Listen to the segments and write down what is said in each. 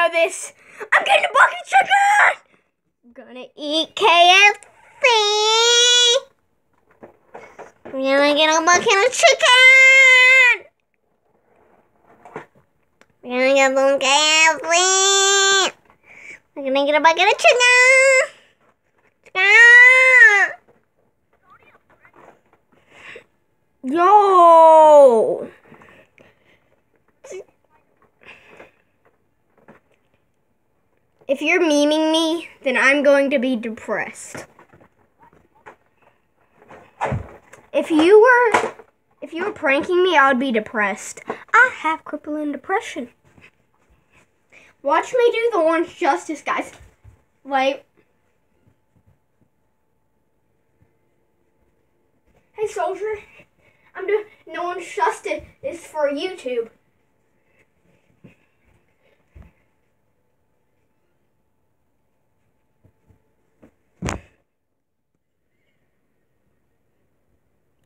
know this. I'm getting a bucket chicken. I'm gonna eat KFC. I'm gonna get a bucket of chicken. I'm gonna get some KFC. I'm gonna get a bucket of chicken. Chicken. Yo. If you're memeing me, then I'm going to be depressed. If you were if you were pranking me, I would be depressed. I have crippling depression. Watch me do the orange justice, guys. Wait. Hey soldier, I'm doing no one's justice is for YouTube.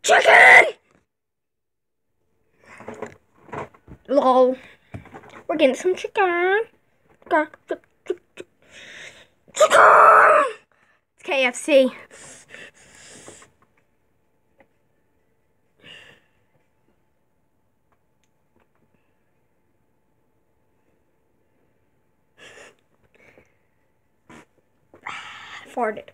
Chicken! Lol. We're getting some chicken. Chicken. It's KFC. farted.